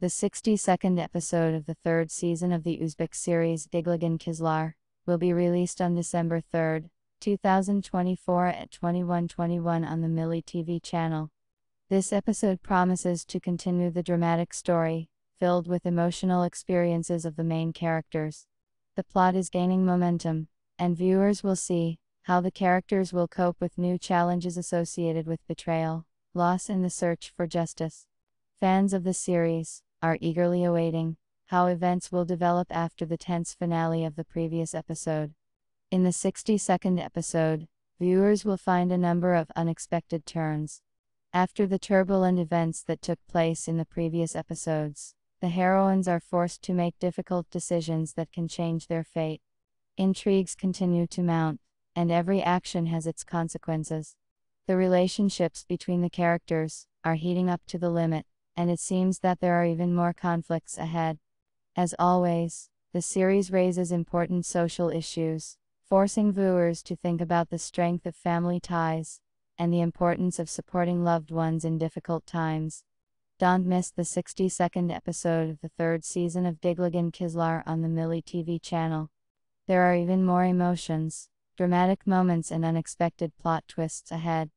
The 62nd episode of the third season of the Uzbek series Diglagan Kizlar will be released on December 3, 2024 at 2121 on the Milli TV channel. This episode promises to continue the dramatic story, filled with emotional experiences of the main characters. The plot is gaining momentum, and viewers will see how the characters will cope with new challenges associated with betrayal, loss, and the search for justice. Fans of the series are eagerly awaiting how events will develop after the tense finale of the previous episode. In the 62nd episode, viewers will find a number of unexpected turns. After the turbulent events that took place in the previous episodes, the heroines are forced to make difficult decisions that can change their fate. Intrigues continue to mount, and every action has its consequences. The relationships between the characters are heating up to the limit, and it seems that there are even more conflicts ahead. As always, the series raises important social issues, forcing viewers to think about the strength of family ties and the importance of supporting loved ones in difficult times. Don't miss the 62nd episode of the third season of Diglagan Kizlar on the Milli TV channel. There are even more emotions, dramatic moments, and unexpected plot twists ahead.